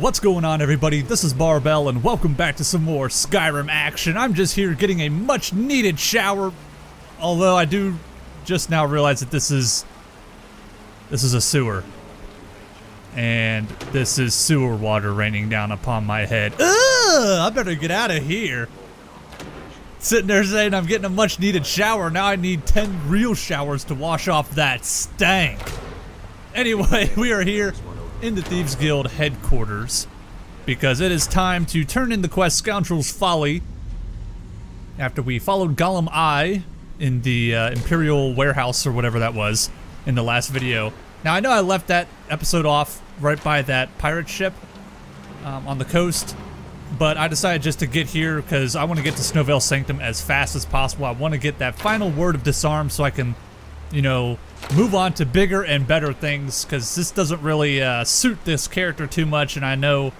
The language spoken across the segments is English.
What's going on everybody? This is Barbell and welcome back to some more Skyrim action. I'm just here getting a much needed shower. Although I do just now realize that this is this is a sewer. And this is sewer water raining down upon my head. Ugh, I better get out of here. Sitting there saying I'm getting a much needed shower. Now I need 10 real showers to wash off that stank. Anyway, we are here in the Thieves Guild headquarters because it is time to turn in the quest Scoundrel's Folly after we followed Gulum-Ei in the uh, Imperial warehouse or whatever that was in the last video. Now I know I left that episode off right by that pirate ship um, on the coast, but I decided just to get here because I want to get to Snowveil Sanctum as fast as possible. I want to get that final word of disarm so I can, you know, move on to bigger and better things because this doesn't really uh, suit this character too much and I know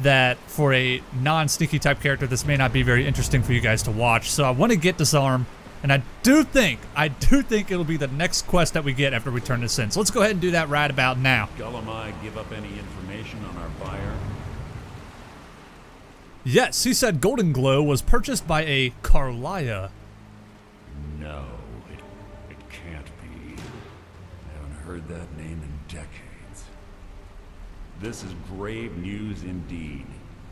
that for a non-sneaky type character this may not be very interesting for you guys to watch. So I want to get disarm and I do think I do think it'll be the next quest that we get after we turn this in. So let's go ahead and do that right about now. Gulum-Ei give up any information on our buyer? yes he said Golden Glow was purchased by a Karliah heard that name in decades. This is grave news indeed.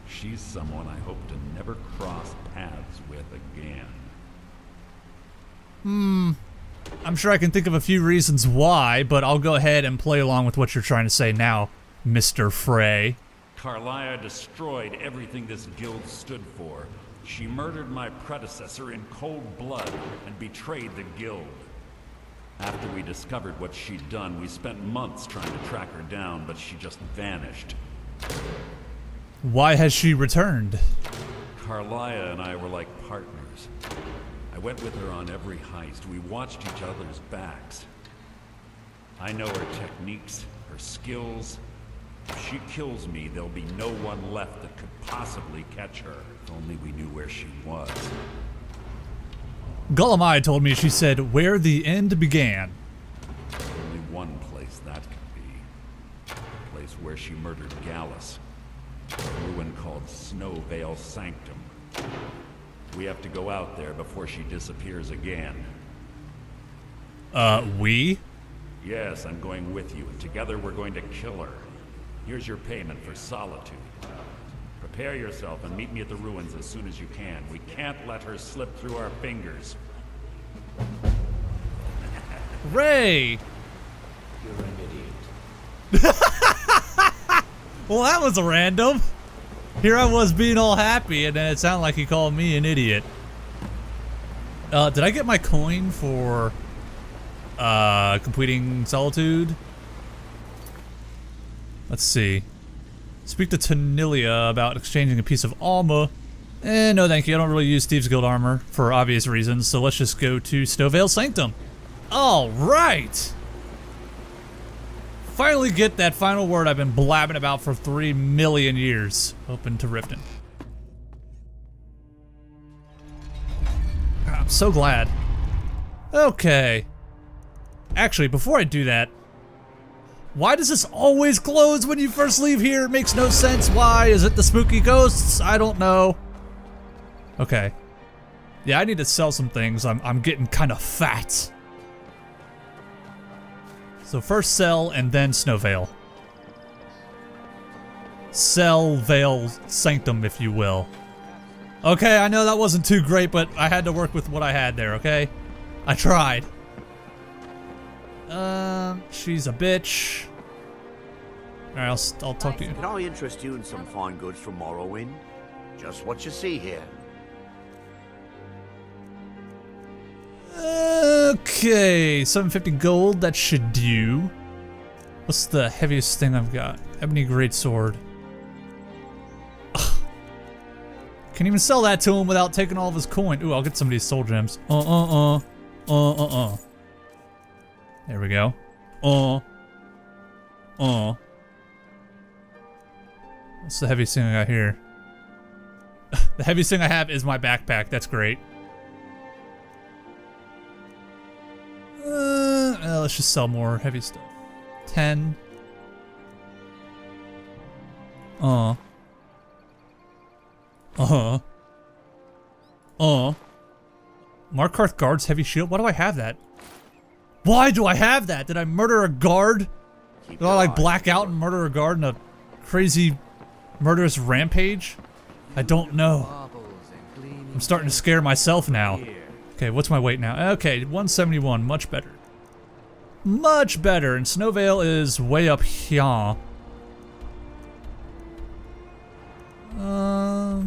She's someone I hope to never cross paths with again. Hmm. I'm sure I can think of a few reasons why but I'll go ahead and play along with what you're trying to say now Mr. Frey Karliah destroyed everything this guild stood for. She murdered my predecessor in cold blood and betrayed the guild. After we discovered what she'd done, we spent months trying to track her down, but she just vanished. why has she returned Karliah and I were like partners. I went with her on every heist. We watched each other's backs. I know her techniques, her skills. If she kills me, there'll be no one left that could possibly catch her. If only we knew where she was. Gulum-Ei told me she said where the end began. Only one place that could be. The place where she murdered Gallus. A ruin called Snow Veil Sanctum. We have to go out there before she disappears again. Uh, we? Yes, I'm going with you, and together we're going to kill her. Here's your payment for solitude. Prepare yourself and meet me at the ruins as soon as you can. We can't let her slip through our fingers. Ray! You're an idiot. Well, that was random. Here I was being all happy, and then it sounded like he called me an idiot. Uh, did I get my coin for, uh, completing Solitude? Let's see. Speak to Tonilia about exchanging a piece of armor. Eh, no thank you. I don't really use Thieves Guild armor for obvious reasons, so let's just go to Snowveil Sanctum. All right! Finally get that final word I've been blabbing about for three million years. Open to Riften. I'm so glad. Okay. Actually, before I do that, why does this always close when you first leave here? It makes no sense. Why? Is it the spooky ghosts? I don't know. Okay. Yeah, I need to sell some things. I'm, I'm getting kind of fat. So first sell and then Snowveil. Sell Veil Sanctum, if you will. Okay, I know that wasn't too great, but I had to work with what I had there, okay? I tried. Um, she's a bitch. Alright, I'll, I'll talk to you. Can I interest you in some fine goods from Morrowind? Just what you see here. Okay, 750 gold, that should do. What's the heaviest thing I've got? Ebony Greatsword. Ugh. Can't even sell that to him without taking all of his coin. Ooh, I'll get some of these soul gems. Uh, uh, uh. Uh, uh, uh. There we go. Oh. Oh. What's the heaviest thing I got here? the heaviest thing I have is my backpack. That's great. Uh, uh, let's just sell more heavy stuff. 10. Uh. Uh-huh. Uh. Markarth guards heavy shield? Why do I have that? Why do I have that? Did I murder a guard? Did I like black out and murder a guard in a crazy murderous rampage? I don't know. I'm starting to scare myself now. Okay, what's my weight now? Okay, 171, much better. Much better, and Snow Veil is way up here. Uh,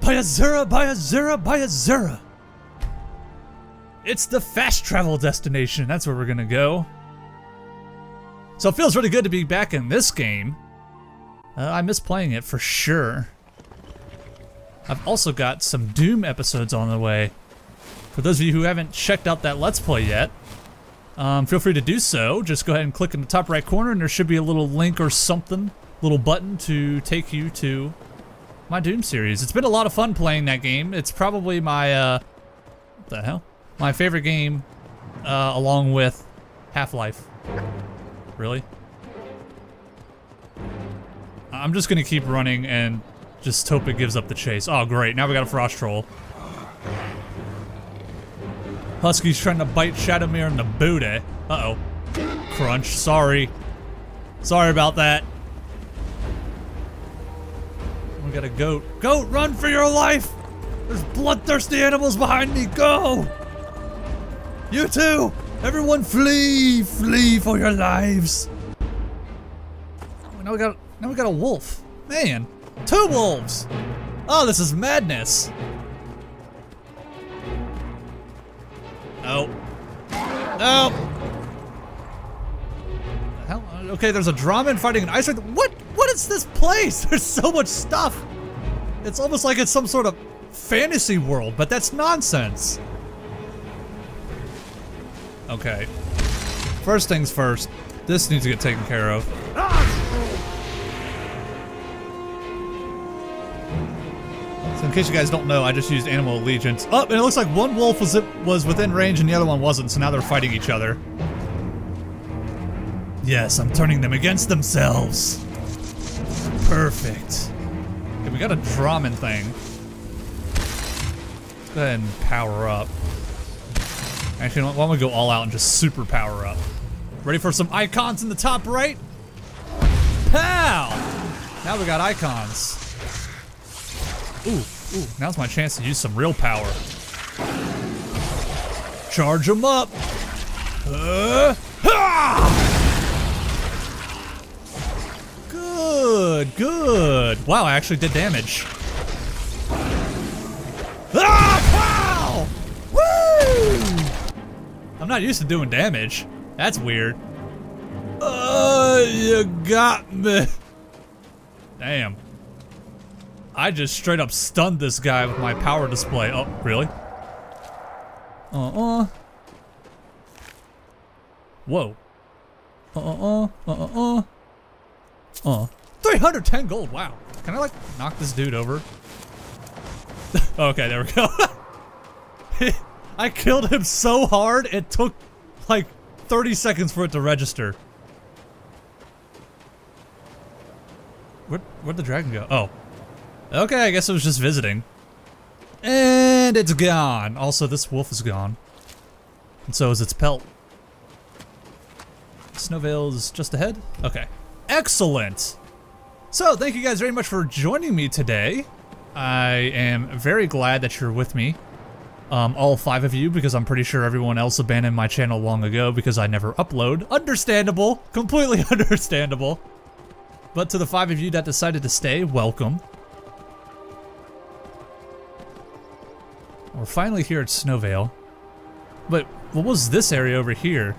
by a zera, by a Um... Bayazura, Bayazura, Bayazura! It's the fast travel destination, that's where we're gonna go. So it feels really good to be back in this game. Uh, I miss playing it for sure. I've also got some Doom episodes on the way. For those of you who haven't checked out that Let's Play yet, um, feel free to do so. Just go ahead and click in the top right corner and there should be a little link or something, little button to take you to my Doom series. It's been a lot of fun playing that game. It's probably my, uh, what the hell? My favorite game, uh, along with Half-Life. Really? I'm just gonna keep running and just hope it gives up the chase. Oh, great. Now we got a Frost Troll. Husky's trying to bite Shadowmere in the booty. Uh-oh. Crunch. Sorry. Sorry about that. We got a goat. Goat, run for your life! There's bloodthirsty animals behind me. Go! You too! Everyone flee! Flee for your lives! Oh, now we got now we got a wolf. Man, two wolves! Oh, this is madness! No. No! Hell? Uh, okay, there's a drama fighting an ice What? What is this place? There's so much stuff! It's almost like it's some sort of fantasy world, but that's nonsense. Okay. First things first, this needs to get taken care of. So in case you guys don't know, I just used Animal Allegiance. Oh, and it looks like one wolf was, was within range and the other one wasn't, so now they're fighting each other. Yes, I'm turning them against themselves. Perfect. Okay, we got a Draman thing. Let's go ahead and power up. Actually, why don't we go all out and just super power up? Ready for some icons in the top right? Pow! Now we got icons. Ooh, ooh, now's my chance to use some real power. Charge them up! Uh, ha! Good, good. Wow, I actually did damage. I'm not used to doing damage. That's weird. Oh, you got me. Damn. I just straight up stunned this guy with my power display. Oh, really? Uh-uh. Whoa. Uh-uh, uh-uh, uh. Uh. 310 gold, wow. Can I, like, knock this dude over? okay, there we go. I killed him so hard, it took, like, 30 seconds for it to register. Where, where'd the dragon go? Oh. Okay, I guess it was just visiting. And it's gone. Also, this wolf is gone. And so is its pelt. Snow Veil is just ahead? Okay. Excellent! So, thank you guys very much for joining me today. I am very glad that you're with me. Um, all five of you, because I'm pretty sure everyone else abandoned my channel long ago because I never upload. Understandable. Completely understandable. But to the five of you that decided to stay, welcome. We're finally here at Snow Veil. But what was this area over here?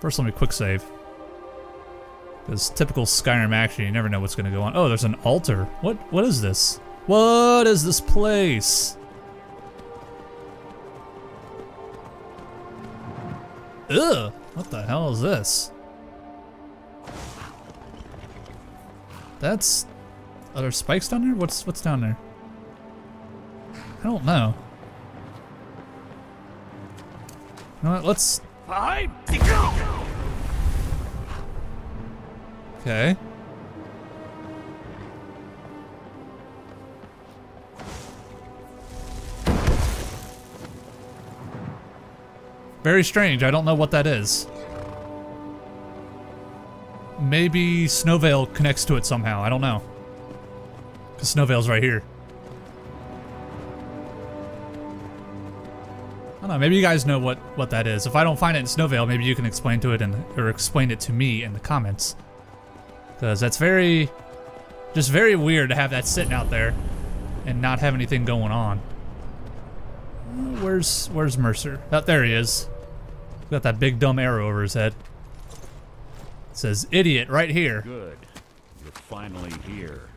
First, let me quick save. Because typical Skyrim action, you never know what's going to go on. Oh, there's an altar. What? What is this? What is this place? Ugh! What the hell is this? That's... Are there spikes down there? What's what's down there? I don't know. You know what, let's... Okay. Very strange. I don't know what that is. Maybe Snow Veil connects to it somehow. I don't know. Because Snow Veil's right here. I don't know. Maybe you guys know what, what that is. If I don't find it in Snow Veil, maybe you can explain to it and or explain it to me in the comments. Because that's very, just very weird to have that sitting out there and not have anything going on. Where's Where's Mercer? Oh, there he is. Got that big dumb arrow over his head. It says idiot right here. Good. You're finally here.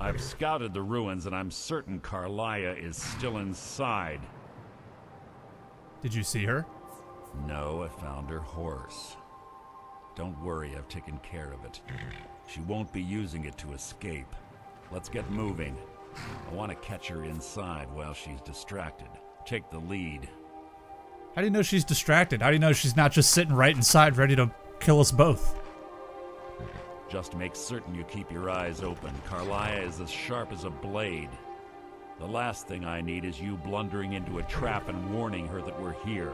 I've scouted the ruins and I'm certain Karliah is still inside. Did you see her? No, I found her horse. Don't worry, I've taken care of it. She won't be using it to escape. Let's get moving. I want to catch her inside while she's distracted. Take the lead. How do you know she's distracted? How do you know she's not just sitting right inside ready to kill us both? Just make certain you keep your eyes open. Karliah is as sharp as a blade. The last thing I need is you blundering into a trap and warning her that we're here.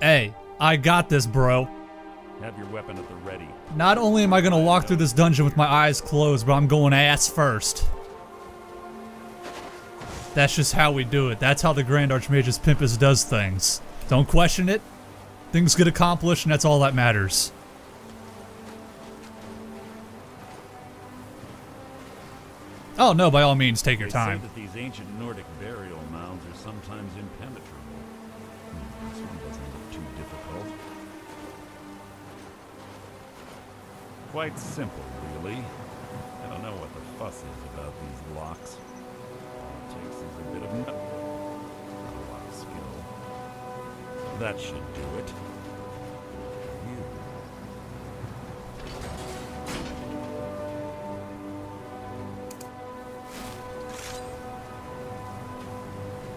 Hey, I got this, bro. Have your weapon at the ready. Not only am I gonna walk through this dungeon with my eyes closed, but I'm going ass first. That's just how we do it. That's how the Grand Archmage's Pimpus does things. Don't question it. Things get accomplished, and that's all that matters. Oh no, by all means, take your They time. say that these ancient Nordic burial mounds are sometimes impenetrable. Hmm, this one doesn't look too difficult. Quite simple, really. I don't know what the fuss is about these locks. Takes is a bit of. Not a lot of skill. That should do it.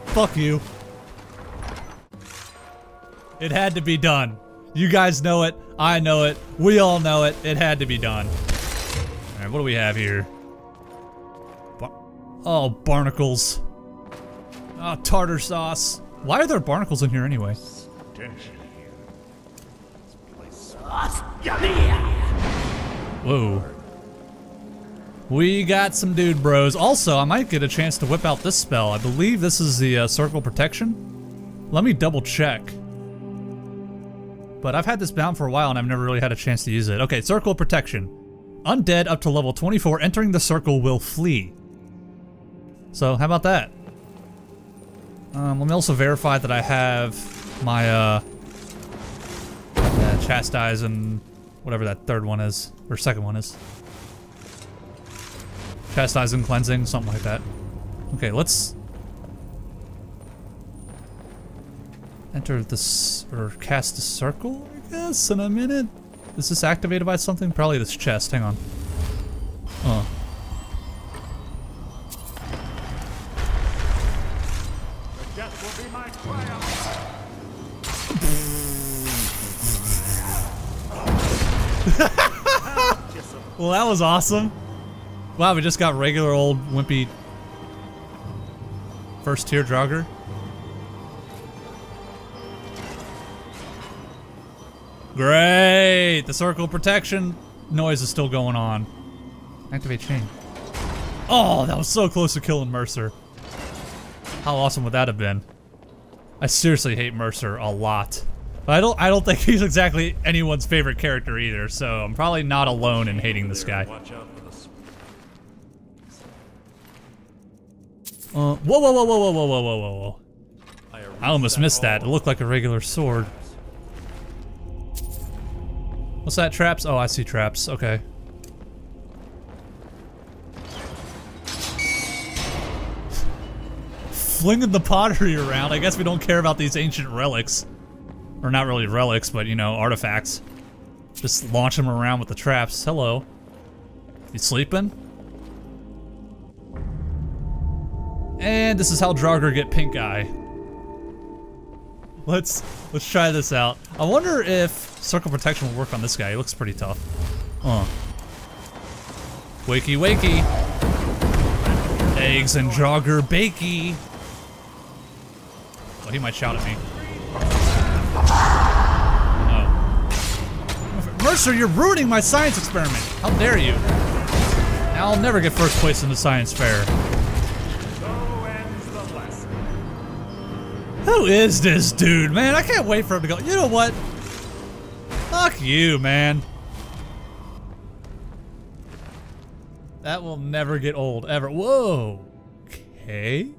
Fuck you. It had to be done. You guys know it. I know it. We all know it. It had to be done. Alright, what do we have here? Oh, barnacles. Oh, tartar sauce. Why are there barnacles in here anyway? Whoa. We got some dude bros. Also, I might get a chance to whip out this spell. I believe this is the uh, circle protection. Let me double check. But I've had this bound for a while and I've never really had a chance to use it. Okay, circle protection. Undead up to level 24 entering the circle will flee. So, how about that? Um, let me also verify that I have my, uh, uh, chastise and whatever that third one is, or second one is. Chastise and cleansing, something like that. Okay, let's enter this or cast a circle, I guess, in a minute. Is this activated by something? Probably this chest. Hang on. That was awesome. Wow, we just got regular old wimpy first tier Draugr. Great! The circle protection noise is still going on. Activate chain. Oh, that was so close to killing Mercer. How awesome would that have been? I seriously hate Mercer a lot. But I don't I don't think he's exactly anyone's favorite character either, so I'm probably not alone in hating this guy. Watch out for the sp- Uh, whoa, whoa, whoa, whoa, whoa, whoa, whoa, whoa, whoa, I almost missed that. It looked like a regular sword. What's that, traps? Oh, I see traps. Okay. Flinging the pottery around. I guess we don't care about these ancient relics. Or not really relics, but, you know, artifacts. Just launch them around with the traps. Hello. You sleeping? And this is how Draugr get pink eye. Let's let's try this out. I wonder if circle protection will work on this guy. He looks pretty tough. Uh. Wakey, wakey. Eggs and jogger bakey. Well, he might shout at me. Mercer, you're ruining my science experiment. How dare you? Now I'll never get first place in the science fair. Who is this dude, man? I can't wait for him to go. You know what? Fuck you, man. That will never get old, ever. Whoa. Okay.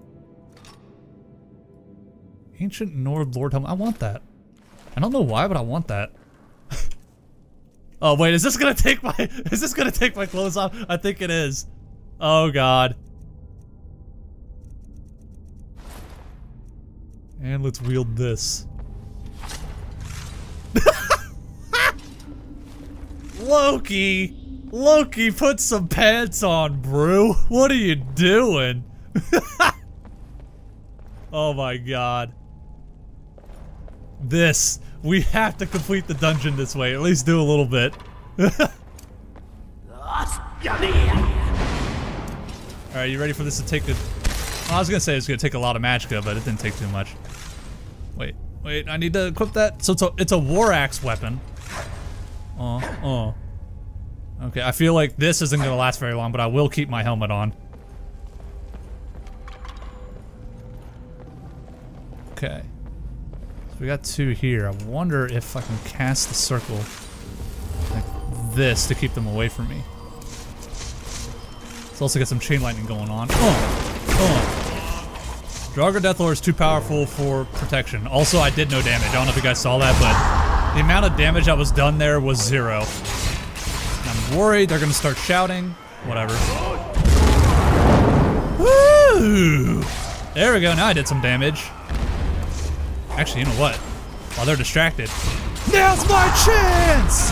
Ancient Nord Lord Helmet. I want that. I don't know why, but I want that. Oh, wait, is this gonna take my- is this gonna take my clothes off? I think it is. Oh, God. And let's wield this. Loki! Loki, put some pants on, brew. What are you doing? oh my god. This. We have to complete the dungeon this way, at least do a little bit. Alright, you ready for this to take the i was gonna say it's gonna take a lot of magicka, but it didn't take too much. Wait, wait, I need to equip that. So it's a, it's a war axe weapon. Oh, oh. Okay, I feel like this isn't gonna last very long, but I will keep my helmet on. Okay. We got two here. I wonder if I can cast the circle like this to keep them away from me. Let's also get some chain lightning going on. Oh! Oh! Draugr Deathlord is too powerful for protection. Also, I did no damage. I don't know if you guys saw that, but the amount of damage that was done there was zero. And I'm worried they're gonna start shouting. Whatever. Woo! There we go. Now I did some damage. Actually, you know what? While they're distracted, now's my chance!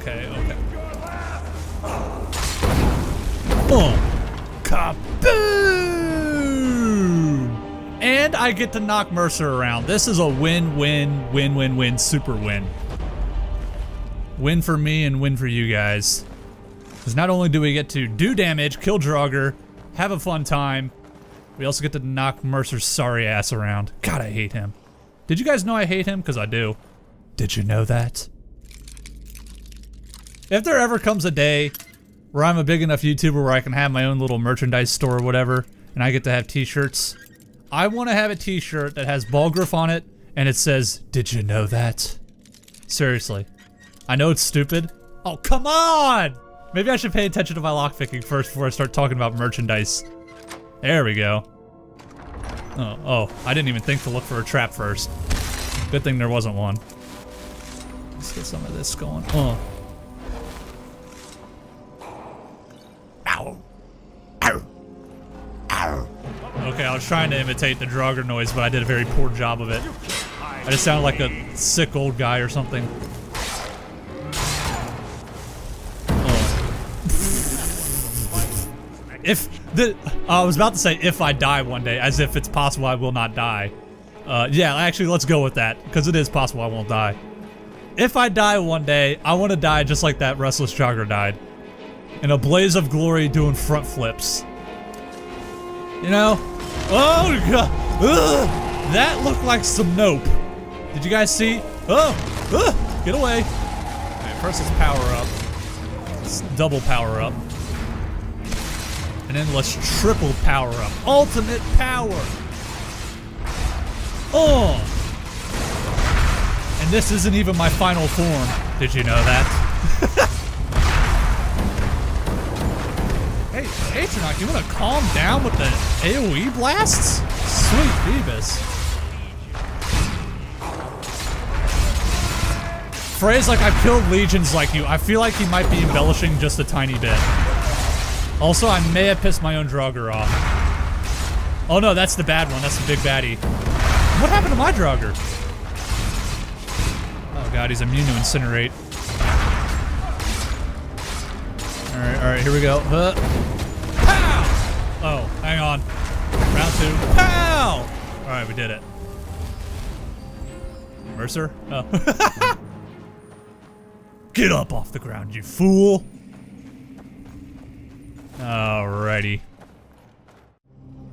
Okay, okay. Boom! Kaboom! And I get to knock Mercer around. This is a win, win, win, win, win, super win. Win for me and win for you guys. Because not only do we get to do damage, kill Draugr, have a fun time, we also get to knock Mercer's sorry ass around. God, I hate him. Did you guys know I hate him? Because I do. Did you know that? If there ever comes a day where I'm a big enough YouTuber where I can have my own little merchandise store or whatever, and I get to have t-shirts, I want to have a t-shirt that has Balgruuf on it, and it says, did you know that? Seriously. I know it's stupid. Oh, come on! Maybe I should pay attention to my lockpicking first before I start talking about merchandise. There we go. Oh, oh, I didn't even think to look for a trap first. Good thing there wasn't one. Let's get some of this going. Oh. Ow. Ow. Ow. Okay, I was trying to imitate the Draugr noise, but I did a very poor job of it. I just sounded like a sick old guy or something. If the I was about to say if I die one day, as if it's possible I will not die. Uh, yeah, actually, let's go with that because it is possible I won't die. If I die one day, I want to die just like that restless jogger died, in a blaze of glory, doing front flips. You know? Oh god! Ugh! That looked like some nope. Did you guys see? Oh! Get away! Alright, first let's power up. Let's double power up. And then let's triple power up. Ultimate power! Oh! And this isn't even my final form. Did you know that? hey, Atronach, you wanna calm down with the AoE blasts? Sweet Beavis. Phrase like I've killed legions like you, I feel like he might be embellishing just a tiny bit. Also, I may have pissed my own Draugr off. Oh no, that's the bad one. That's the big baddie. What happened to my Draugr? Oh god, he's immune to incinerate. Alright, alright, here we go. Uh, pow! Oh, hang on. Round two. Pow! Alright, we did it. Mercer? Oh. Get up off the ground, you fool! Alrighty.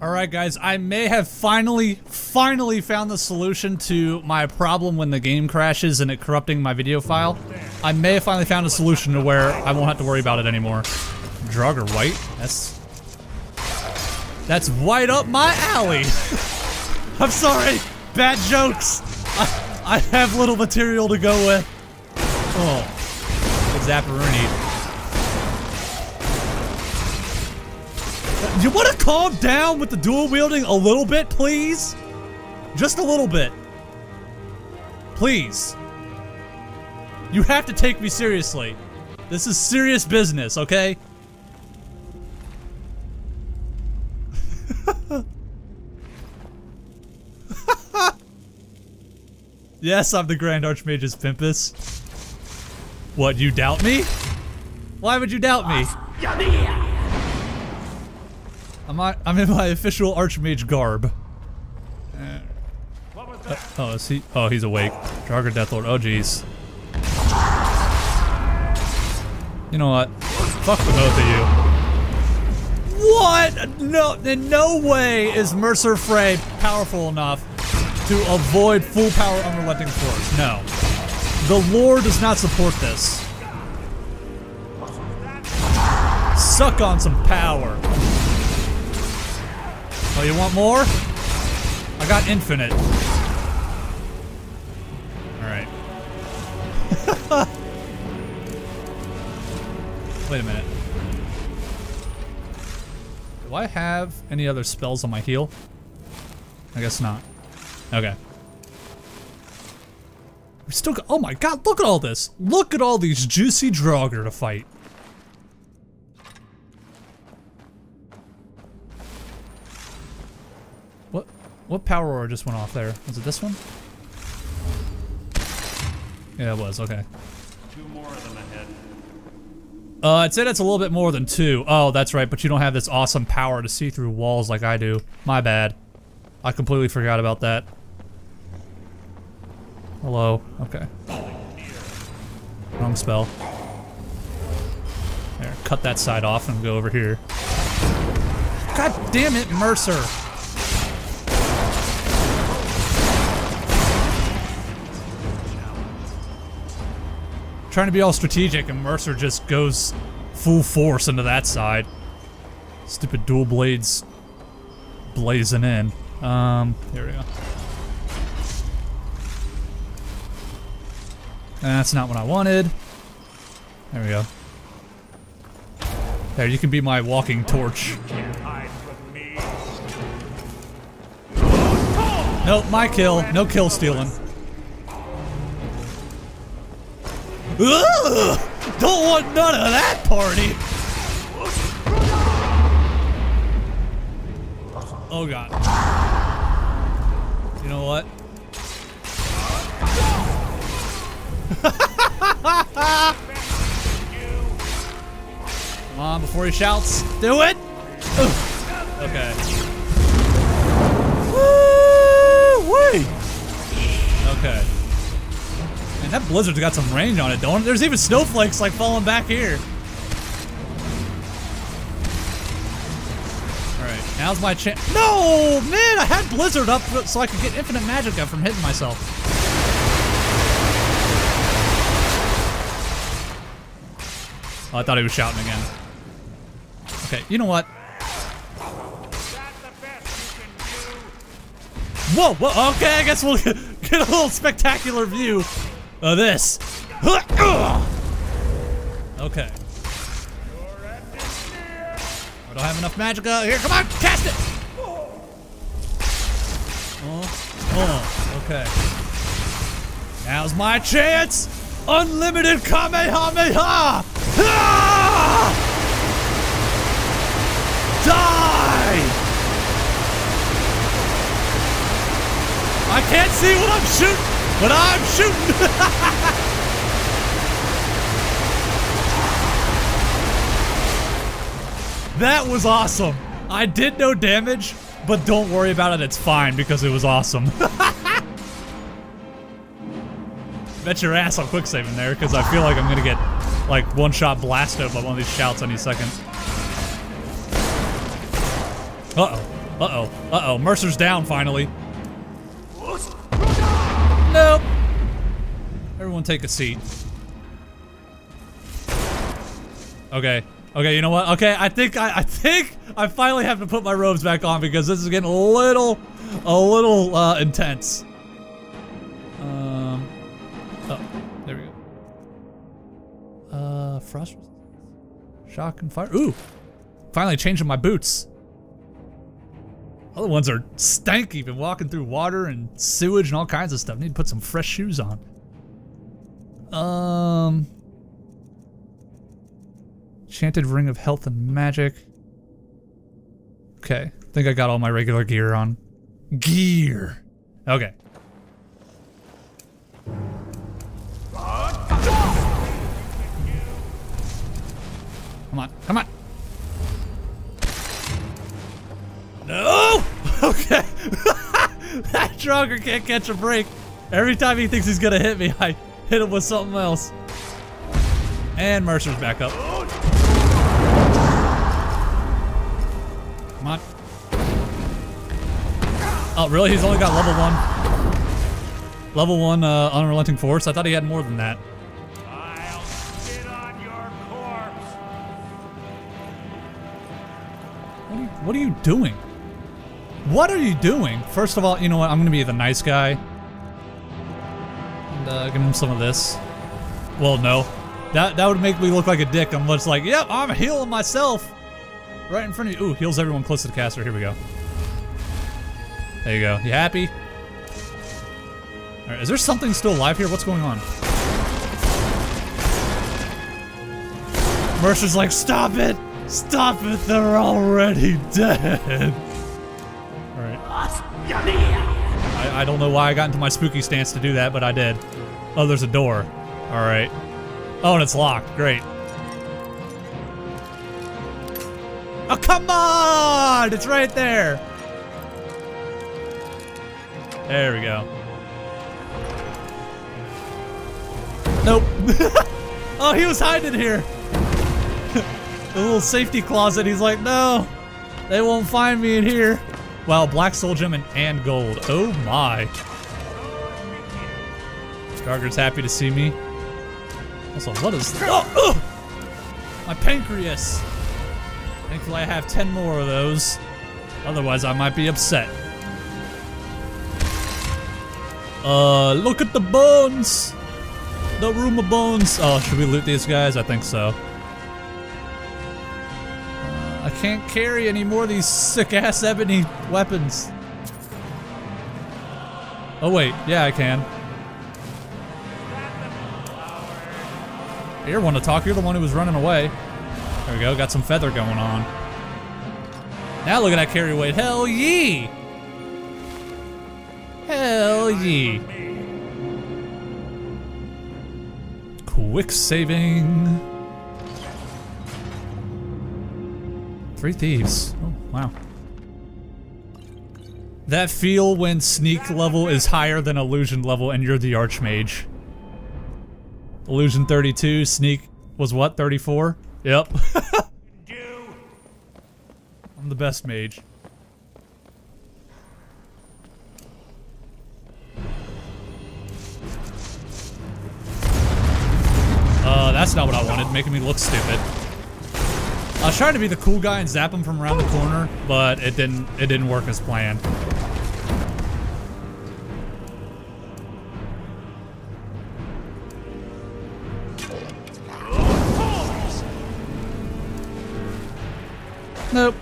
Alright guys, I may have finally, finally found the solution to my problem when the game crashes and it corrupting my video file. I may have finally found a solution to where I won't have to worry about it anymore. Draugr white? That's... That's right up my alley! I'm sorry! Bad jokes! I, I have little material to go with. Oh. Good Zapparoonie. You want to calm down with the dual wielding a little bit, please? Just a little bit. Please. You have to take me seriously. This is serious business, okay? yes, I'm the Grand Archmage's Pimpus. What, you doubt me? Why would you doubt me? I'm, I'm in my official Archmage garb. Uh, oh, is he? Oh, he's awake. Draugr Deathlord. Oh, jeez. You know what? Fuck the both of you. What? No, in no way is Mercer Frey powerful enough to avoid full power unrelenting force. No. The lore does not support this. Suck on some power. Oh, you want more? I got infinite. Alright. Wait a minute. Do I have any other spells on my heal? I guess not. Okay. We still got- oh my god, look at all this! Look at all these juicy Draugr to fight. What power aura just went off there? Was it this one? Yeah, it was, okay. Two more of them ahead. Uh, I'd say that's a little bit more than two. Oh, that's right, but you don't have this awesome power to see through walls like I do. My bad. I completely forgot about that. Hello. Okay. Wrong spell. There, cut that side off and go over here. God damn it, Mercer! Trying to be all strategic and Mercer just goes full force into that side. Stupid dual blades blazing in. Um, here we go. That's not what I wanted. There we go. There, you can be my walking torch. Nope, my kill. No kill stealing. Ugh! Don't want none of that party! Oh god. You know what? Come on, before he shouts. Do it! Ugh. Okay. Man, that blizzard's got some range on it, don't it? There's even snowflakes like falling back here. Alright, now's my chance. No! Man, I had blizzard up so I could get infinite magic up from hitting myself. Oh, I thought he was shouting again. Okay, you know what? Whoa, whoa, okay, I guess we'll get a little spectacular view of this. Okay. I don't have enough magic. Uh, here, come on, cast it! Oh, oh, okay. Now's my chance! Unlimited Kamehameha! Ah! Die! I can't see what I'm shooting, but I'm shooting! that was awesome. I did no damage, but don't worry about it. It's fine because it was awesome. Bet your ass I'm quick saving there because I feel like I'm gonna get like one shot blasted by one of these shouts any second. Uh oh. Uh oh. Uh oh. Mercer's down finally. Nope. Everyone take a seat. Okay. Okay, you know what? Okay, I think I, I think I finally have to put my robes back on because this is getting a little a little uh, intense. Um Oh, there we go. Uh frost shock and fire. Ooh. Finally changing my boots. Other ones are stanky, been walking through water and sewage and all kinds of stuff. Need to put some fresh shoes on. Um Enchanted Ring of Health and Magic. Okay, I think I got all my regular gear on. Gear. Okay. Come on, come on. No! Okay. that Draugr can't catch a break. Every time he thinks he's gonna hit me, I hit him with something else. And Mercer's back up. Come on. Oh, really? He's only got level one. Level one uh, unrelenting force. I thought he had more than that. What are you doing? What are you doing? First of all, you know what? I'm gonna be the nice guy. And uh, give him some of this. Well, no. That that would make me look like a dick. I'm just like, yep, I'm healing myself. Right in front of you. Ooh, heals everyone close to the caster. Here we go. There you go. You happy? Alright, is there something still alive here? What's going on? Mercer's like, stop it! Stop it! They're already dead! I, don't know why I got into my spooky stance to do that, but I did. Oh, there's a door. Alright. Oh, and it's locked. Great. Oh, come on! It's right there! There we go. Nope. oh, he was hiding here. the little safety closet. He's like, no, they won't find me in here. Wow, black soul gem and, and gold. Oh my. Draugr's happy to see me. Also, what is oh, ugh! My pancreas. Thankfully, I have 10 more of those. Otherwise, I might be upset. Uh, look at the bones! The room of bones. Oh, should we loot these guys? I think so. I can't carry any more of these sick-ass ebony weapons. Oh wait, yeah I can. You're one to talk, you're the one who was running away. There we go, got some feather going on. Now look at that carry weight, hell ye! Hell ye! Quick saving. Three thieves. Oh, wow. That feel when sneak level is higher than illusion level and you're the archmage. Illusion 32, sneak was what, 34? Yep. I'm the best mage. Uh, that's not what I wanted, making me look stupid. I was trying to be the cool guy and zap him from around the corner, but it didn't it didn't work as planned. Nope.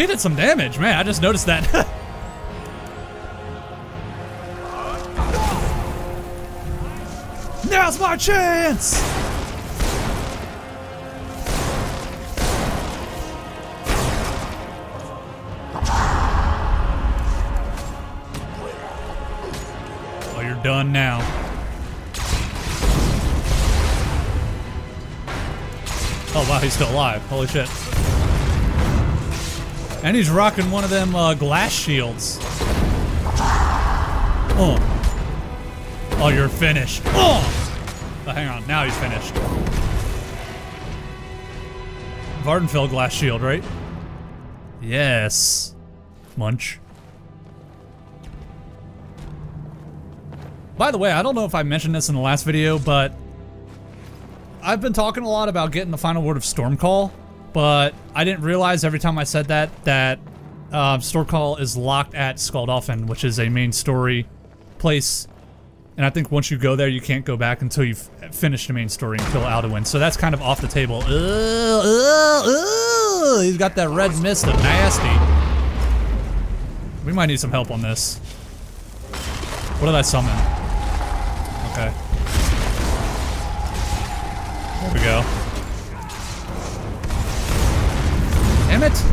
He did some damage. Man, I just noticed that. Now's my chance! Oh, you're done now. Oh wow, he's still alive. Holy shit. And he's rocking one of them uh, glass shields. Oh. Oh, you're finished. Oh! oh! Hang on, now he's finished. Vvardenfell glass shield, right? Yes. Munch. By the way, I don't know if I mentioned this in the last video, but I've been talking a lot about getting the final word of Stormcall, but I didn't realize every time I said that that uh, Stormcall is locked at Skuldafn, which is a main story place. And I think once you go there, you can't go back until you've finished the main story and kill Alduin. So that's kind of off the table. Ugh, ugh, ugh. He's got that red mist of nasty. We might need some help on this. What did I summon? Okay. There we go. Damn it!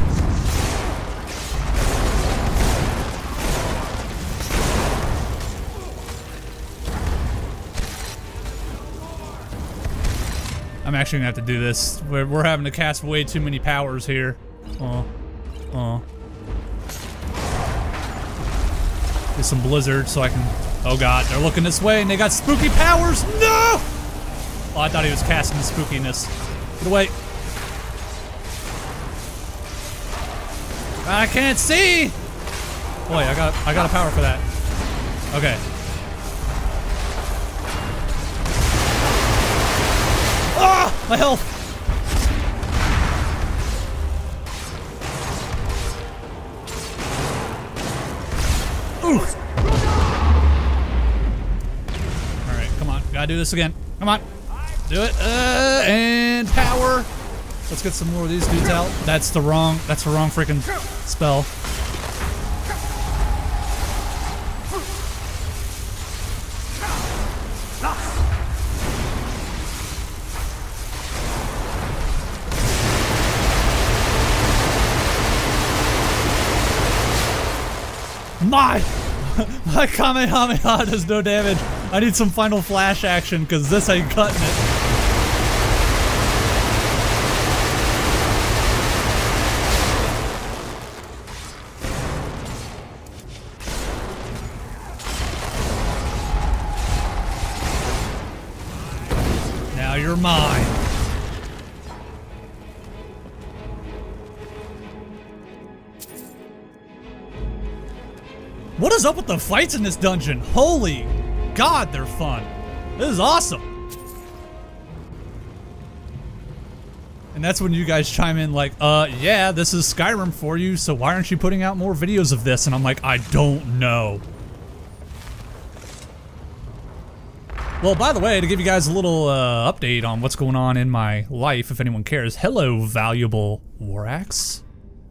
I'm actually gonna have to do this. We're, we're having to cast way too many powers here. Oh. Oh. Get some blizzard so I can... Oh god, they're looking this way and they got spooky powers! No! Oh, I thought he was casting the spookiness. Get away. I can't see! Boy, I got I got a power for that. Okay. Ah! My health! Oof! Alright, come on. Gotta do this again. Come on. Do it. Uh, and power. Let's get some more of these dudes out. That's the wrong, that's the wrong freaking spell. My, my Kamehameha does no damage. I need some final flash action because this ain't cutting it. Up with the fights in this dungeon? Holy God, they're fun. This is awesome. And that's when you guys chime in like, uh, yeah, this is Skyrim for you, so why aren't you putting out more videos of this? And I'm like, I don't know. Well, by the way, to give you guys a little uh, update on what's going on in my life, if anyone cares, hello, valuable war axe.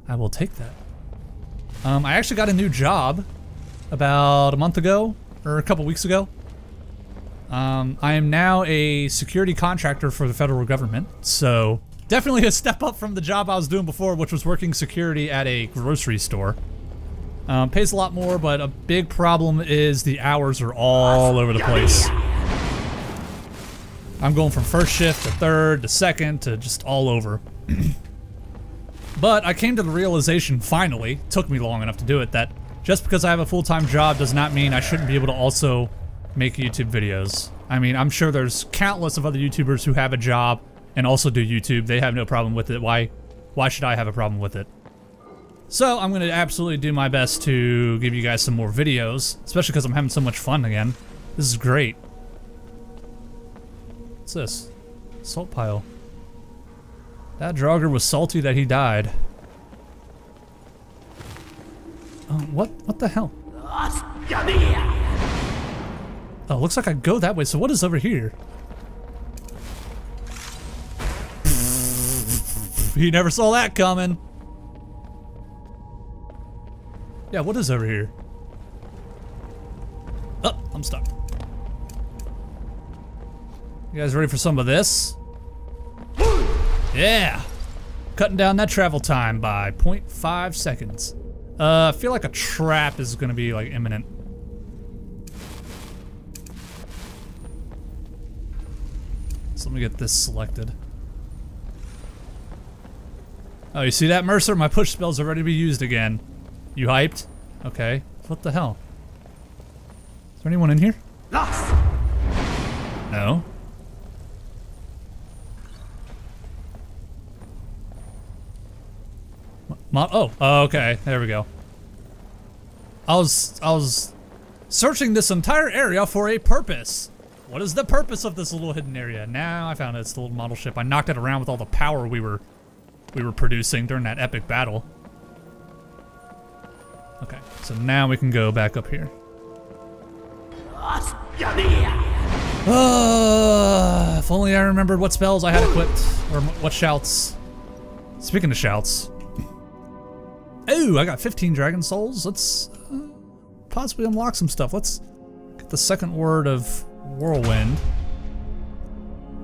I will take that. Um, I actually got a new job about a month ago, or a couple weeks ago. Um, I am now a security contractor for the federal government, so definitely a step up from the job I was doing before, which was working security at a grocery store. Um, pays a lot more, but a big problem is the hours are all over the place. I'm going from first shift to third to second to just all over. but I came to the realization, finally, took me long enough to do it, that just because I have a full-time job does not mean I shouldn't be able to also make YouTube videos. I mean, I'm sure there's countless of other YouTubers who have a job and also do YouTube. They have no problem with it. Why, why should I have a problem with it? So I'm going to absolutely do my best to give you guys some more videos, especially because I'm having so much fun again. This is great. What's this? Salt pile. That Draugr was salty that he died. Oh, what? What the hell? Oh, looks like I go that way. So what is over here? he never saw that coming. Yeah, what is over here? Oh, I'm stuck. You guys ready for some of this? Yeah! Cutting down that travel time by 0.5 seconds. Uh, I feel like a trap is gonna be like imminent. So let me get this selected. Oh, you see that, Mercer? My push spells are ready to be used again. You hyped? Okay. What the hell? Is there anyone in here? Lost. No. Mo oh, oh, okay. There we go. I was, I was searching this entire area for a purpose. What is the purpose of this little hidden area? Now I found it. It's the little model ship. I knocked it around with all the power we were, we were producing during that epic battle. Okay, so now we can go back up here. Uh, if only I remembered what spells I had equipped, or what shouts. Speaking of shouts. Oh, I got 15 Dragon Souls. Let's uh, possibly unlock some stuff. Let's get the second word of Whirlwind.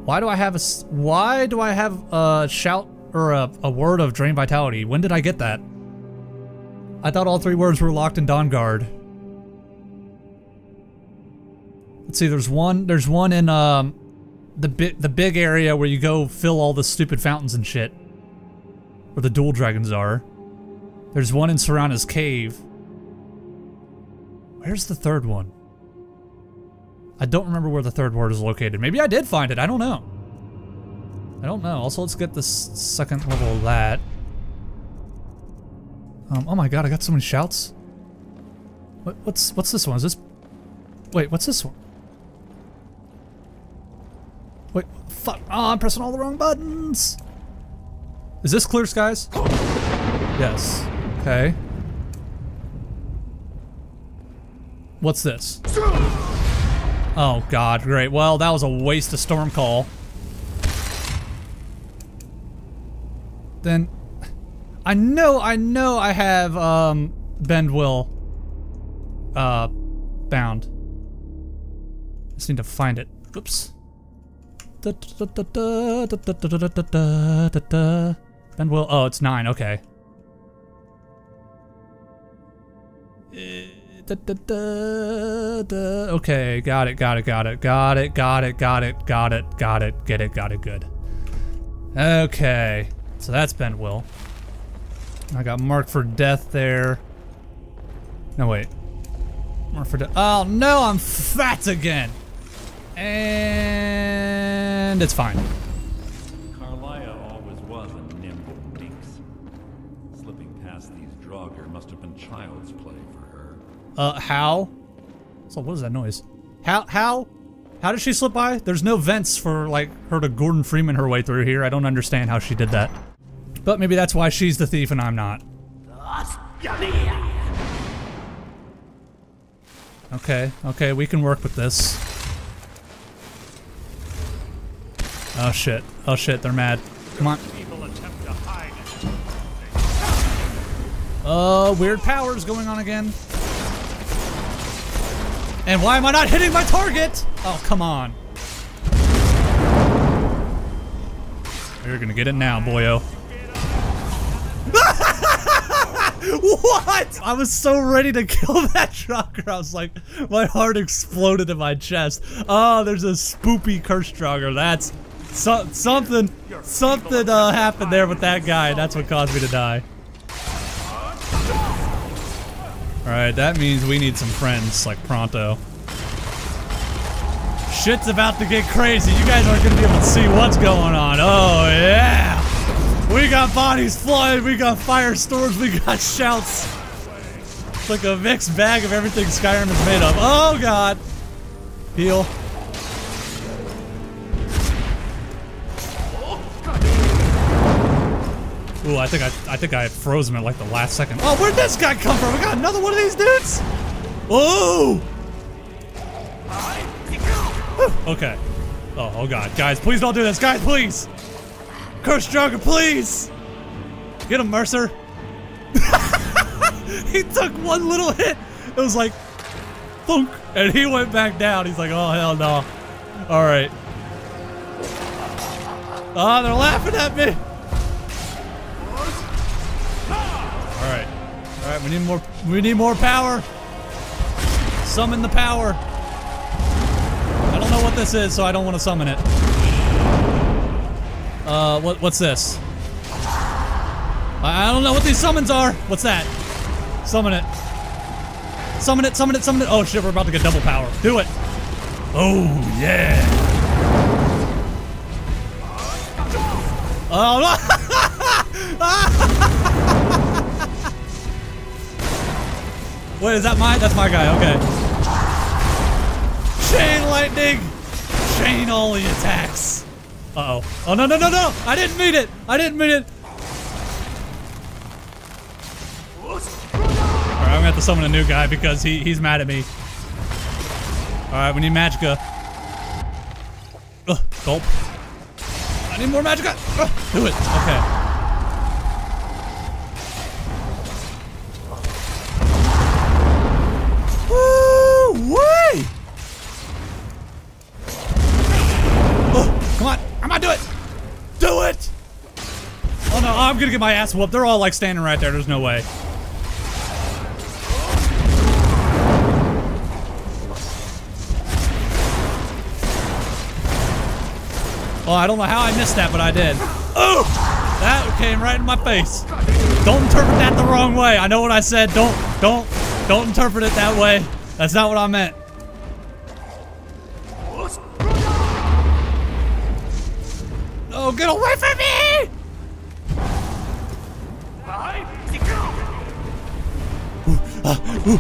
Why do I have a, why do I have a shout, or a, a word of Drain Vitality? When did I get that? I thought all three words were locked in Dawnguard. Let's see. There's one. There's one in um, the big the big area where you go fill all the stupid fountains and shit, where the dual dragons are. There's one in Serana's cave. Where's the third one? I don't remember where the third word is located. Maybe I did find it. I don't know. I don't know. Also, let's get this second level of that. Um, oh my god, I got so many shouts. What, what's what's this one? Is this? Wait, what's this one? Wait, fuck! Oh, I'm pressing all the wrong buttons. Is this clear skies? Yes. Okay. What's this? Oh god, great. Well, that was a waste of storm call. Then I know, I know I have um Bend Will uh bound. Just need to find it. Oops. Bend Will oh it's nine, okay. Okay, got it, got it, got it, got it, got it, got it, got it, got it, get it, got it, good. Okay, so that's Bend Will. I got marked for death there. No, wait. Marked for death. Oh, no, I'm fat again. And it's fine. Uh, how? So what is that noise? How, how? How did she slip by? There's no vents for, like, her to Gordon Freeman her way through here. I don't understand how she did that. But maybe that's why she's the thief and I'm not. Okay, okay, we can work with this. Oh shit, oh shit, they're mad. Come on. Uh, weird powers going on again. And why am I not hitting my target? Oh, come on. You're gonna get it now, boyo. what? I was so ready to kill that trucker. I was like, my heart exploded in my chest. Oh, there's a spoopy curse trucker. That's so, something. Something uh, happened there with that guy. That's what caused me to die. All right, that means we need some friends like pronto. Shit's about to get crazy. You guys aren't gonna be able to see what's going on. Oh yeah. We got bodies flying, we got firestorms, we got shouts. It's like a mixed bag of everything Skyrim is made of. Oh god. Heal. Ooh, I think I I think I froze him at like the last second. Oh, where'd this guy come from? We got another one of these dudes? Oh! Okay. Oh, oh god. Guys, please don't do this. Guys, please! Curse Draugr, please! Get him, Mercer! he took one little hit. It was like, thunk, and he went back down. He's like, oh, hell no. Alright. Oh, ah, they're laughing at me. All right, we need more we need more power. Summon the power. I don't know what this is, so I don't want to summon it. Uh, what what's this? I, I don't know what these summons are. What's that? Summon it. Summon it, summon it, summon it. Oh shit, we're about to get double power. Do it. Oh, yeah. Oh, no. Wait, is that my? That's my guy. Okay. Chain lightning. Chain all the attacks. Uh oh. Oh no no no no! I didn't mean it. I didn't mean it. Alright, I'm gonna have to summon a new guy because he he's mad at me. Alright, we need Magicka. Ugh, gulp. I need more Magicka! Ugh, do it. Okay. No, I'm gonna get my ass whooped. They're all like standing right there. There's no way. Oh, I don't know how I missed that, but I did. Oh! That came right in my face. Don't interpret that the wrong way. I know what I said. Don't, don't, don't interpret it that way. That's not what I meant. Oh, get away from me! Can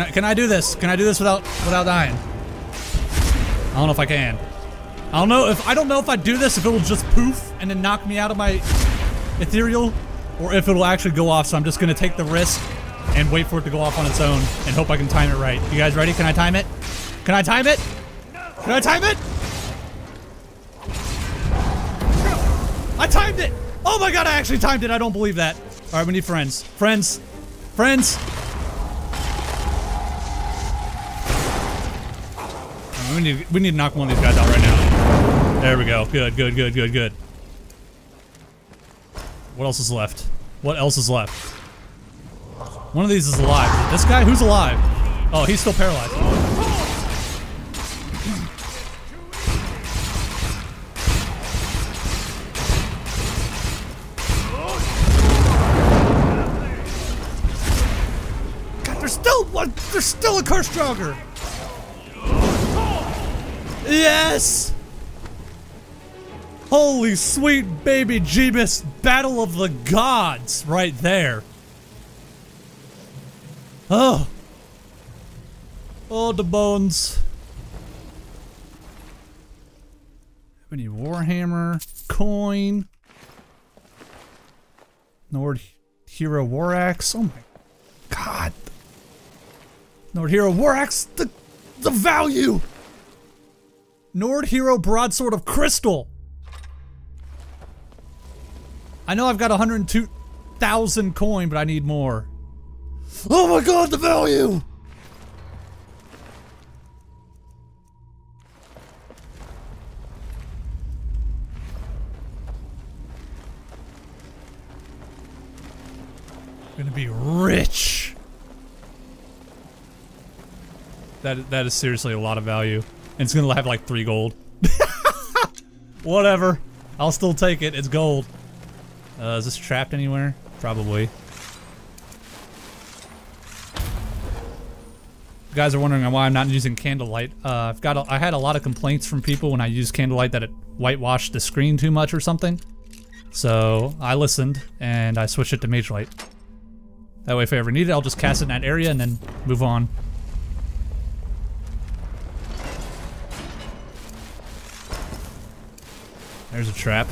I can I do this? Can I do this without without dying? I don't know if I can. I don't know if I don't know if I do this if it will just poof and then knock me out of my ethereal or if it'll actually go off. So I'm just gonna take the risk and wait for it to go off on its own and hope I can time it right. You guys ready? Can I time it? Can I time it? Can I time it? Oh my god, I actually timed it. I don't believe that. All right, we need friends. Friends. Friends. We need we need to knock one of these guys out right now. There we go. Good, good, good, good, good. What else is left? What else is left? One of these is alive. Is this guy? Who's alive? Oh, he's still paralyzed. Draugr. Yes! Holy sweet baby Jeebus, Battle of the Gods right there. Oh. Oh, the bones. We need Warhammer, coin, Nord Hero War Axe. Oh my god. Nord Hero War Axe, the, the value! Nord Hero Broadsword of Crystal. I know I've got 102,000 coin, but I need more. Oh my god, the value! Gonna be rich. That that is seriously a lot of value. And it's gonna have like three gold. Whatever. I'll still take it. It's gold. Uh, is this trapped anywhere? Probably. You guys are wondering why I'm not using candlelight. Uh, I've got a, I had a lot of complaints from people when I used candlelight that it whitewashed the screen too much or something. So I listened and I switched it to mage light. That way if I ever need it, I'll just cast it in that area and then move on. There's a trap.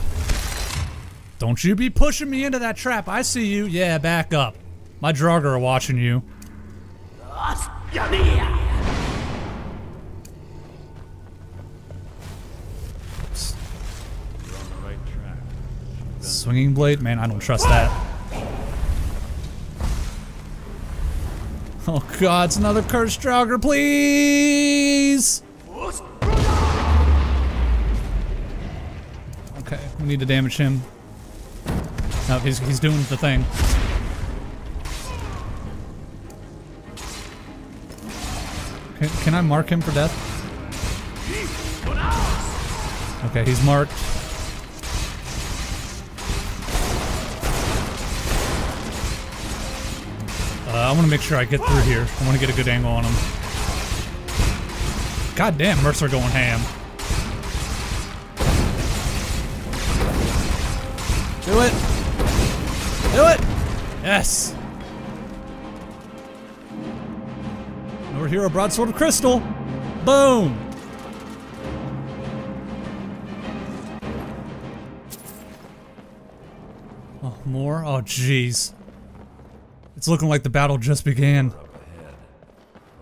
Don't you be pushing me into that trap. I see you. Yeah, back up. My Draugr are watching you. Swinging blade? Man, I don't trust that. Oh god, it's another cursed Draugr, please! We need to damage him. No, he's, he's doing the thing. Can, can I mark him for death? Okay, he's marked. Uh, I want to make sure I get through here. I want to get a good angle on him. God damn, Mercer going ham. Do it. Do it. Yes. Over here, a broadsword of crystal. Boom. Oh, more? Oh, jeez. It's looking like the battle just began. Up ahead.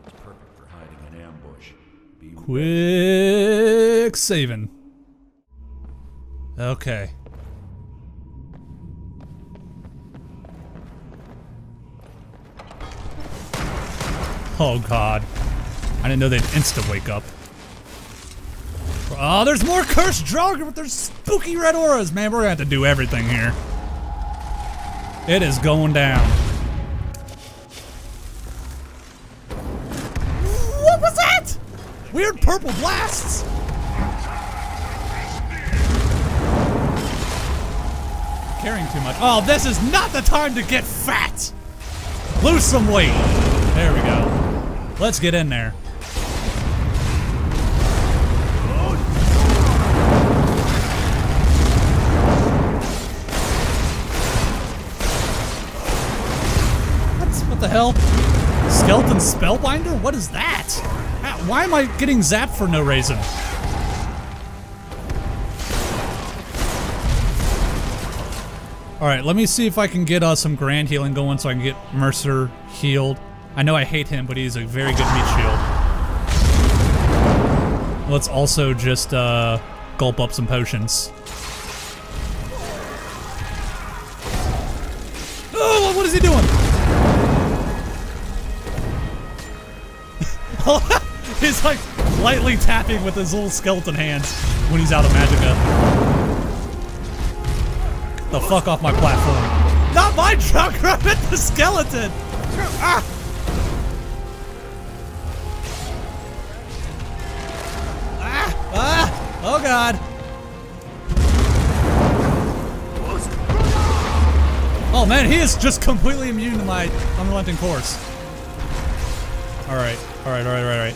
Looks perfect for hiding an ambush. Be Quick saving. Okay. Oh god. I didn't know they'd insta wake up. Oh, there's more cursed Draugr with their spooky red auras. Man, we're gonna have to do everything here. It is going down. What was that? Weird purple blasts. Carrying too much. Oh, this is not the time to get fat. Lose some weight. There we go. Let's get in there. What the hell? Skeleton Spellbinder? What is that? Why am I getting zapped for no reason? Alright, let me see if I can get uh, some grand healing going so I can get Mercer healed. I know I hate him, but he's a very good meat shield. Let's also just uh, gulp up some potions. Oh, what is he doing? he's like lightly tapping with his little skeleton hands when he's out of magicka. The fuck off my platform. Not my meant the skeleton! Ah! God! Oh man, he is just completely immune to my unrelenting course. Alright, alright, alright, alright, alright.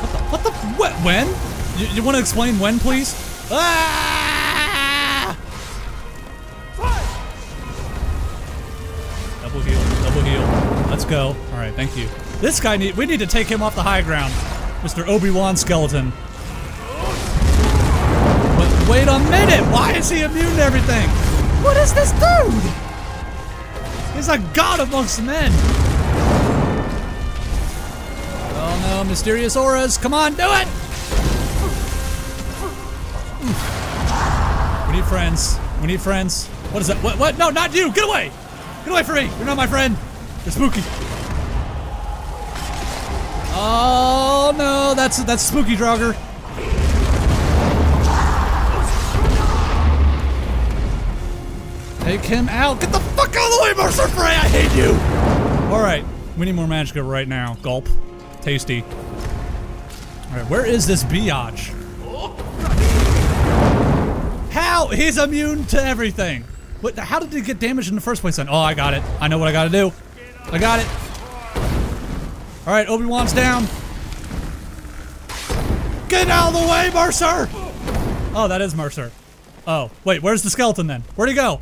What the, what the, what, when? You, you want to explain when, please? Ah! Double heal, double heal. Let's go. All right, thank you. This guy need. We need to take him off the high ground, Mr. Obi Wan Skeleton. But wait a minute. Why is he immune to everything? What is this dude? He's a god amongst men. Oh no, mysterious auras. Come on, do it. We need friends. We need friends. What is that? What? What? No, not you. Get away. Get away from me. You're not my friend. You're spooky. Oh no, that's that's spooky Draugr. Take him out. Get the fuck out of the way, Mercer Frey. I hate you. All right, we need more magicka right now. Gulp. Tasty. All right, where is this biatch? How? He's immune to everything. What? How did he get damaged in the first place then? Oh, I got it. I know what I gotta do. I got it. All right, Obi-Wan's down. Get out of the way, Mercer! Oh, that is Mercer. Oh, wait, where's the skeleton then? Where'd he go?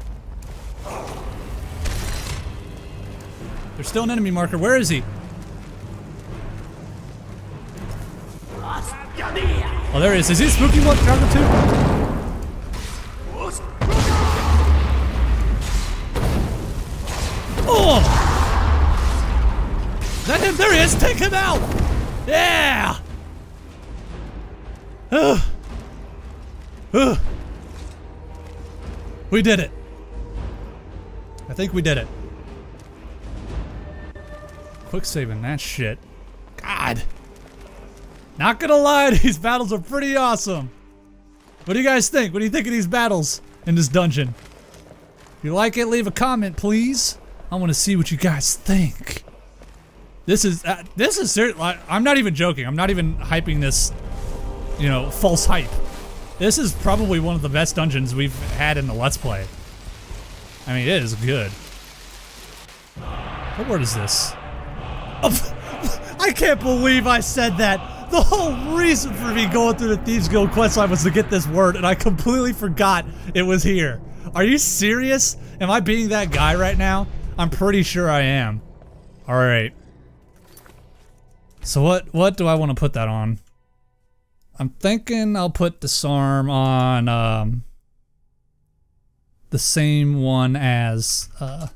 There's still an enemy marker. Where is he? Oh, there he is. Is he spooky one, Dragon too? Him? There he is! Take him out! Yeah! Ugh. Ugh. We did it. I think we did it. Quick saving that shit. God. Not gonna lie, these battles are pretty awesome. What do you guys think? What do you think of these battles in this dungeon? If you like it, leave a comment, please. I want to see what you guys think. This is uh, this is. I'm not even joking. I'm not even hyping this, you know, false hype. This is probably one of the best dungeons we've had in the Let's Play. I mean, it is good. What word is this? Oh, I can't believe I said that. The whole reason for me going through the Thieves Guild questline was to get this word, and I completely forgot it was here. Are you serious? Am I being that guy right now? I'm pretty sure I am. Alright. So what what do I want to put that on? I'm thinking I'll put Disarm on um, the same one as uh,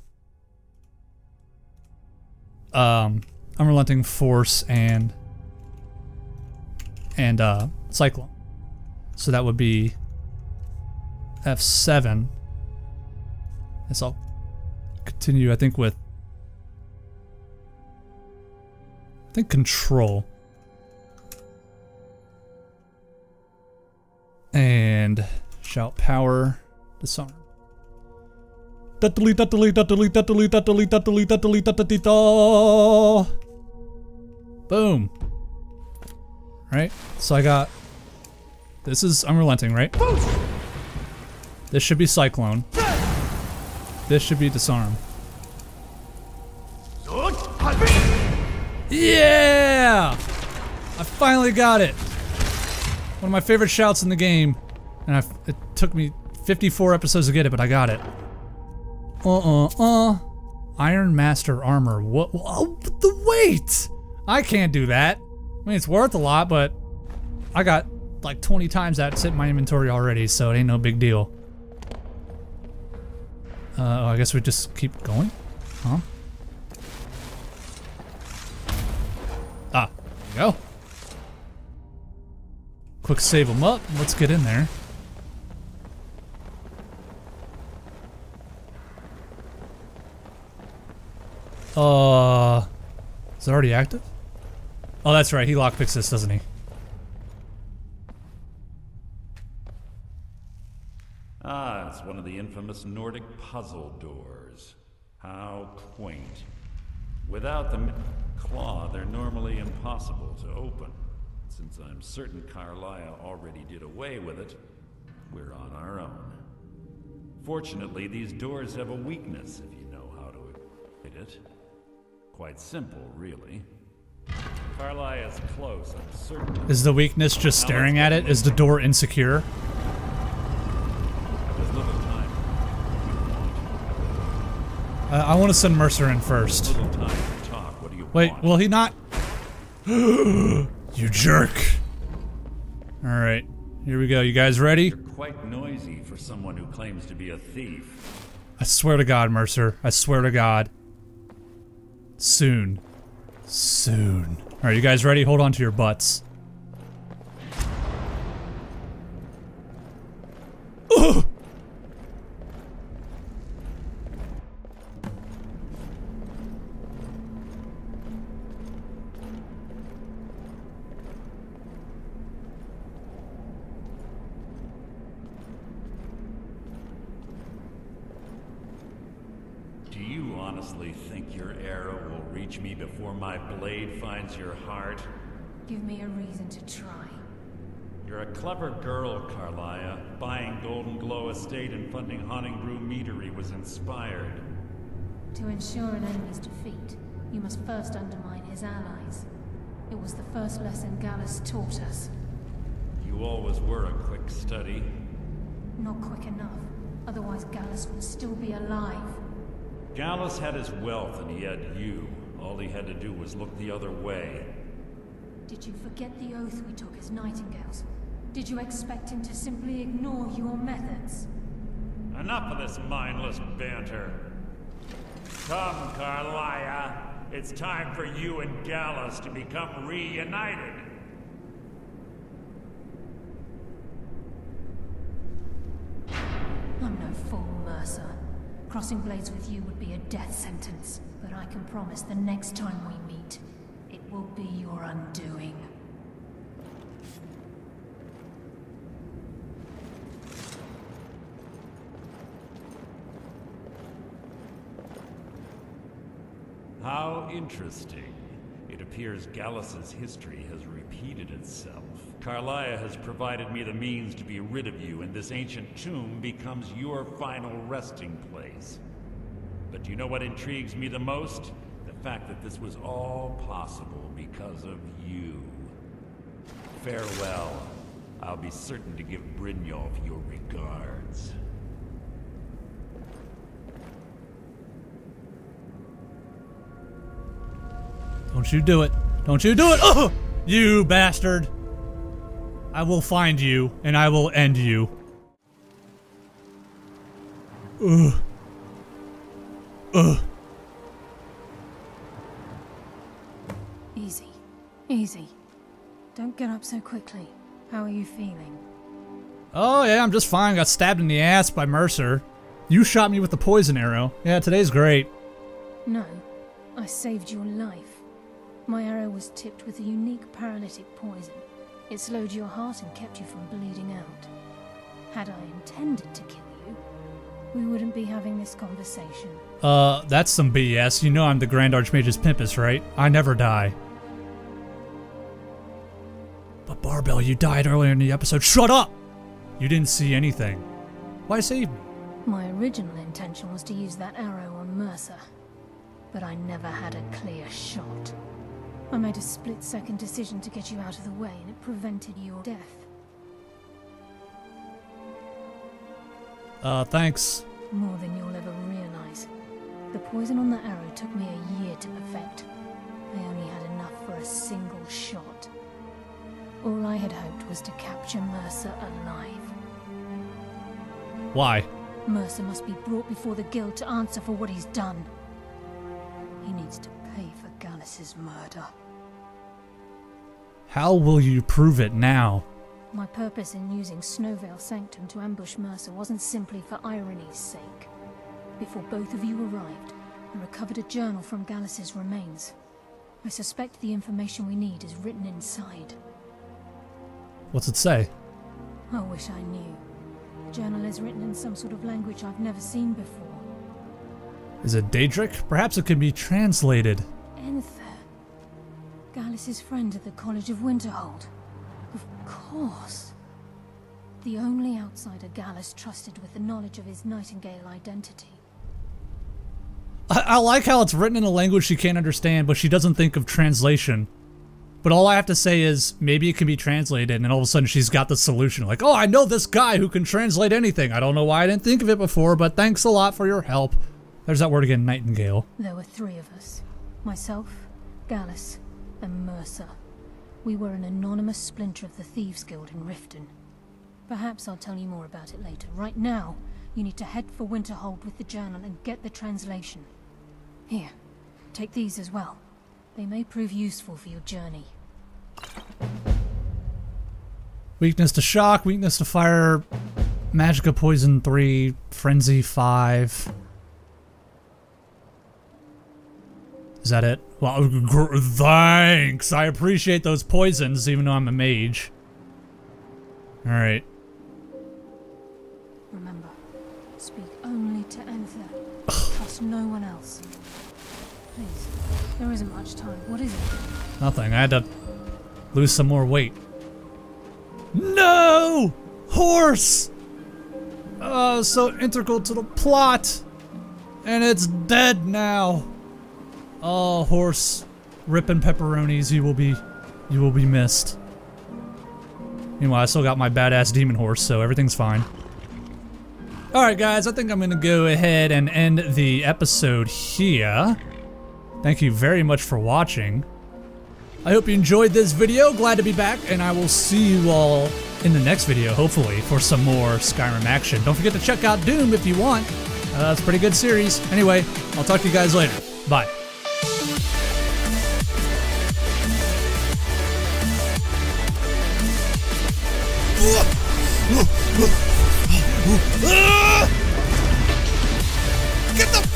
um, Unrelenting Force and and uh, Cyclone. So that would be F7. And so I'll continue, I think, with I think Control. And shout power disarm. Boom. Right? So I got this is unrelenting, right? This should be cyclone. This should be disarm. Yeah! I finally got it. One of my favorite shouts in the game. And I, it took me 54 episodes to get it, but I got it. Uh-uh-uh. Iron Master Armor. What? Oh, the weight! I can't do that. I mean, it's worth a lot, but I got like 20 times that sit in my inventory already, so it ain't no big deal. Uh, I guess we just keep going? Huh? We go. Quick save them up. Let's get in there. Uh, is it already active? Oh, that's right. He lockpicks this, doesn't he? Ah, it's one of the infamous Nordic puzzle doors. How quaint. Without the claw, they're normally impossible to open. Since I'm certain Karliah already did away with it, we're on our own. Fortunately, these doors have a weakness if you know how to exploit it. Quite simple, really. Karliah is close, I'm certain. Is the weakness just staring at it? Is the door insecure? There's little time. Uh, I want to send Mercer in first. Wait, will he not? you jerk. Alright, here we go. You guys ready? You're quite noisy for someone who claims to be a thief. I swear to God, Mercer. I swear to God. Soon. Soon. Alright, you guys ready? Hold on to your butts. Ugh! Do you honestly think your arrow will reach me blade finds your heart? Give me a reason to try. You're a clever girl, Karliah. Buying Goldenglow Estate and funding Honningbrew Meadery was inspired. To ensure an enemy's defeat, you must first undermine his allies. It was the first lesson Gallus taught us. You always were a quick study. Not quick enough, otherwise Gallus would still be alive. Gallus had his wealth and he had you. All he had to do was look the other way. Did you forget the oath we took as Nightingales? Did you expect him to simply ignore your methods? Enough of this mindless banter. Come, Karliah. It's time for you and Gallus to become reunited. I'm no fool, Mercer. Crossing blades with you would be a death sentence, but I can promise the next time we meet, it will be your undoing. How interesting. Appears Gallus's history has repeated itself. Karliah has provided me the means to be rid of you, and this ancient tomb becomes your final resting place. But you know what intrigues me the most? The fact that this was all possible because of you. Farewell. I'll be certain to give Brynjolf your regards. Don't you do it. Don't you do it. Oh, you bastard. I will find you and I will end you. Ugh. Ugh. Easy. Easy. Don't get up so quickly. How are you feeling? Oh yeah, I'm just fine. Got stabbed in the ass by Mercer. You shot me with the poison arrow. Yeah, today's great. No. I saved your life. My arrow was tipped with a unique paralytic poison. It slowed your heart and kept you from bleeding out. Had I intended to kill you, we wouldn't be having this conversation. Uh, that's some BS. You know I'm the Grand Archmage's Pimpus, right? I never die. But Barbell, you died earlier in the episode. Shut up! You didn't see anything. Why save me? My original intention was to use that arrow on Mercer, but I never had a clear shot. I made a split-second decision to get you out of the way, and it prevented your death. Uh, thanks. More than you'll ever realize. The poison on the arrow took me a year to perfect. I only had enough for a single shot. All I had hoped was to capture Mercer alive. Why? Mercer must be brought before the Guild to answer for what he's done. He needs to pay for Gallus's murder. How will you prove it now? My purpose in using Snow Veil Sanctum to ambush Mercer wasn't simply for irony's sake. Before both of you arrived, I recovered a journal from Gallus's remains. I suspect the information we need is written inside. What's it say? I wish I knew. The journal is written in some sort of language I've never seen before. Is it Daedric? Perhaps it could be translated. Enthir. Gallus's friend at the College of Winterhold. Of course. The only outsider Gallus trusted with the knowledge of his Nightingale identity. I, I like how it's written in a language she can't understand, but she doesn't think of translation. But all I have to say is maybe it can be translated, and all of a sudden she's got the solution. Like, oh, I know this guy who can translate anything. I don't know why I didn't think of it before, but thanks a lot for your help. There's that word again, Nightingale. There were three of us. Myself, Gallus, and Mercer. We were an anonymous splinter of the Thieves Guild in Riften. Perhaps I'll tell you more about it later. Right now, you need to head for Winterhold with the journal and get the translation. Here, take these as well. They may prove useful for your journey. Weakness to shock, weakness to fire, Magicka Poison 3, Frenzy 5. Is that it? Well, thanks! I appreciate those poisons, even though I'm a mage. Alright. Remember, speak only to Enthir. Trust no one else. Please, there isn't much time. What is it? Nothing. I had to lose some more weight. No! Horse! Oh, so integral to the plot! And it's dead now. Oh, horse. Ripping pepperonis, you will be you will be missed. Meanwhile, I still got my badass demon horse, so everything's fine. Alright guys, I think I'm gonna go ahead and end the episode here. Thank you very much for watching. I hope you enjoyed this video, glad to be back, and I will see you all in the next video, hopefully, for some more Skyrim action. Don't forget to check out Doom if you want. Uh, a pretty good series. Anyway, I'll talk to you guys later. Bye. Get the